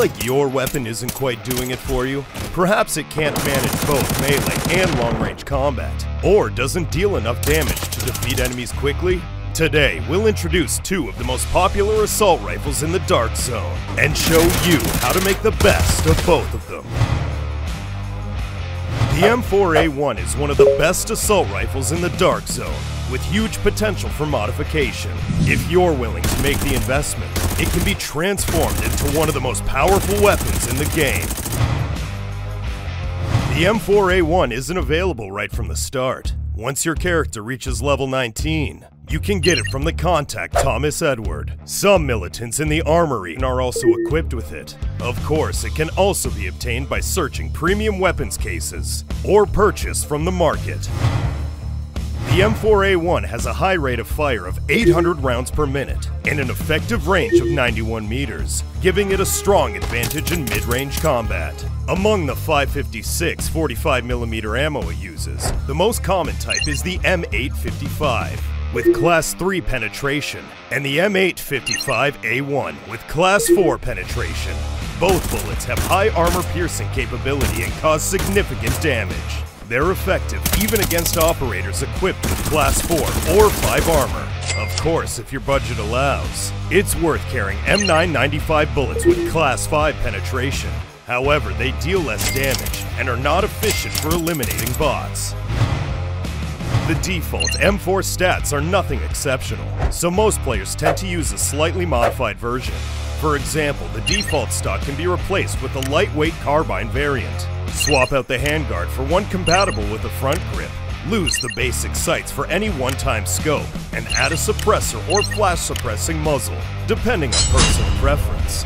like your weapon isn't quite doing it for you? Perhaps it can't manage both melee and long-range combat, or doesn't deal enough damage to defeat enemies quickly? Today, we'll introduce two of the most popular assault rifles in the Dark Zone, and show you how to make the best of both of them. The M4A1 is one of the best assault rifles in the Dark Zone, with huge potential for modification. If you're willing to make the investment, it can be transformed into one of the most powerful weapons in the game. The M4A1 isn't available right from the start. Once your character reaches level 19, you can get it from the contact Thomas Edward. Some militants in the armory are also equipped with it. Of course, it can also be obtained by searching premium weapons cases or purchased from the market. The M4A1 has a high rate of fire of 800 rounds per minute and an effective range of 91 meters, giving it a strong advantage in mid-range combat. Among the 556 45mm ammo it uses, the most common type is the M855 with Class 3 penetration and the M855A1 with Class 4 penetration. Both bullets have high armor piercing capability and cause significant damage. They're effective even against operators equipped with Class 4 or 5 armor. Of course, if your budget allows. It's worth carrying M995 bullets with Class 5 penetration. However, they deal less damage and are not efficient for eliminating bots. The default M4 stats are nothing exceptional, so most players tend to use a slightly modified version. For example, the default stock can be replaced with a lightweight carbine variant. Swap out the handguard for one compatible with the front grip. Lose the basic sights for any one-time scope, and add a suppressor or flash suppressing muzzle, depending on personal preference.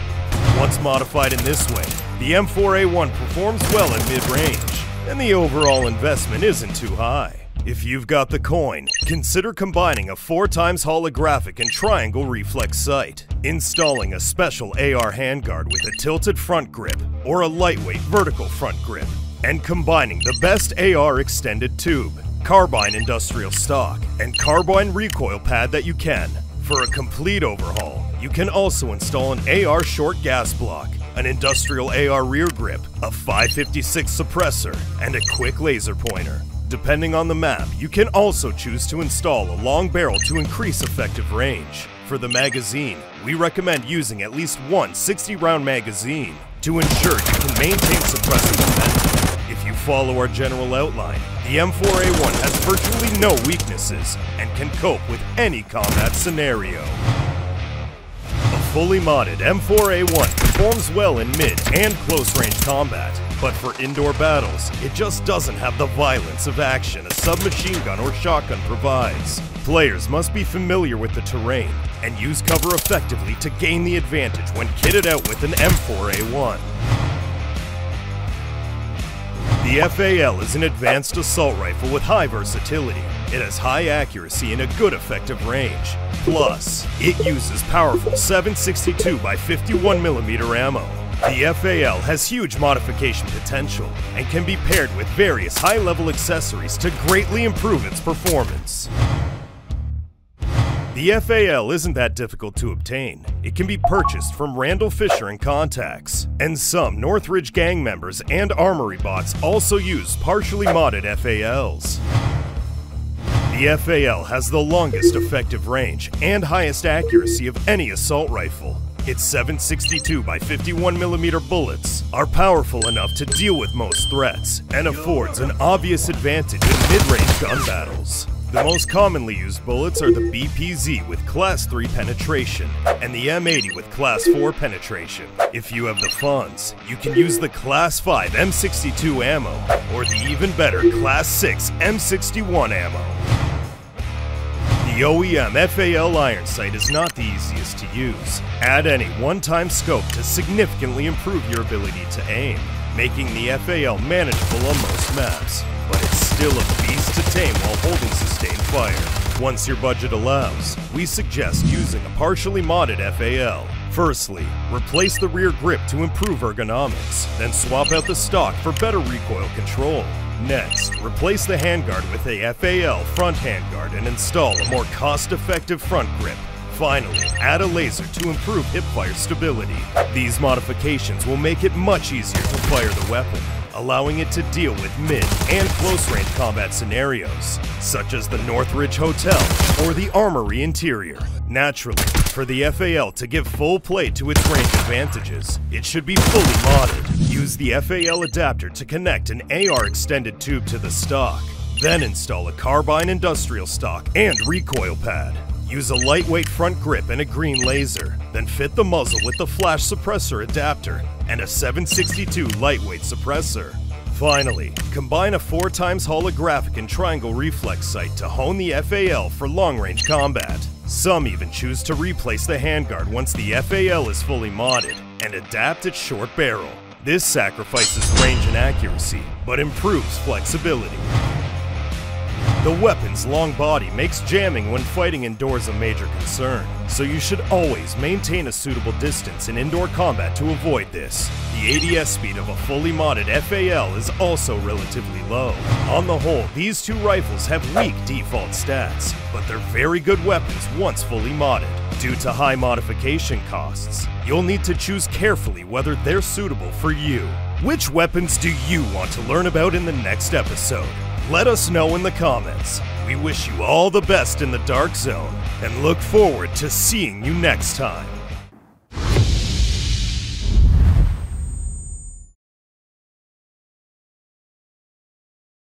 Once modified in this way, the M4A1 performs well in mid-range, and the overall investment isn't too high. If you've got the coin, consider combining a 4 times holographic and triangle reflex sight, installing a special AR handguard with a tilted front grip or a lightweight vertical front grip, and combining the best AR extended tube, carbine industrial stock, and carbine recoil pad that you can. For a complete overhaul, you can also install an AR short gas block, an industrial AR rear grip, a 556 suppressor, and a quick laser pointer. Depending on the map, you can also choose to install a long barrel to increase effective range. For the magazine, we recommend using at least one 60 round magazine to ensure you can maintain suppressive momentum. If you follow our general outline, the M4A1 has virtually no weaknesses and can cope with any combat scenario. Fully modded M4A1 performs well in mid and close range combat, but for indoor battles, it just doesn't have the violence of action a submachine gun or shotgun provides. Players must be familiar with the terrain and use cover effectively to gain the advantage when kitted out with an M4A1. The FAL is an advanced assault rifle with high versatility. It has high accuracy and a good effective range. Plus, it uses powerful 762 by 51mm ammo. The FAL has huge modification potential and can be paired with various high-level accessories to greatly improve its performance. The FAL isn't that difficult to obtain. It can be purchased from Randall Fisher and Contacts, and some Northridge gang members and armory bots also use partially modded FALs. The FAL has the longest effective range and highest accuracy of any assault rifle. Its 762 by 51mm bullets are powerful enough to deal with most threats and affords an obvious advantage in mid-range gun battles. The most commonly used bullets are the BPZ with Class 3 penetration and the M80 with Class 4 penetration. If you have the funds, you can use the Class 5 M62 ammo or the even better Class 6 M61 ammo. The OEM FAL iron sight is not the easiest to use. Add any one-time scope to significantly improve your ability to aim, making the FAL manageable on most maps, but it's still a beast to tame while holding sustained fire. Once your budget allows, we suggest using a partially modded FAL. Firstly, replace the rear grip to improve ergonomics, then swap out the stock for better recoil control. Next, replace the handguard with a FAL front handguard and install a more cost-effective front grip. Finally, add a laser to improve hipfire stability. These modifications will make it much easier to fire the weapon, allowing it to deal with mid and close range combat scenarios, such as the Northridge Hotel or the Armory interior. Naturally, for the FAL to give full play to its range advantages, it should be fully modded. Use the FAL adapter to connect an AR extended tube to the stock. Then install a carbine industrial stock and recoil pad. Use a lightweight front grip and a green laser. Then fit the muzzle with the flash suppressor adapter and a 762 lightweight suppressor. Finally, combine a 4 times holographic and triangle reflex sight to hone the FAL for long range combat. Some even choose to replace the handguard once the FAL is fully modded and adapt its short barrel. This sacrifices range and accuracy, but improves flexibility. The weapon's long body makes jamming when fighting indoors a major concern, so you should always maintain a suitable distance in indoor combat to avoid this. The ADS speed of a fully modded FAL is also relatively low. On the whole, these two rifles have weak default stats, but they're very good weapons once fully modded. Due to high modification costs, you'll need to choose carefully whether they're suitable for you. Which weapons do you want to learn about in the next episode? Let us know in the comments. We wish you all the best in the Dark Zone and look forward to seeing you next time.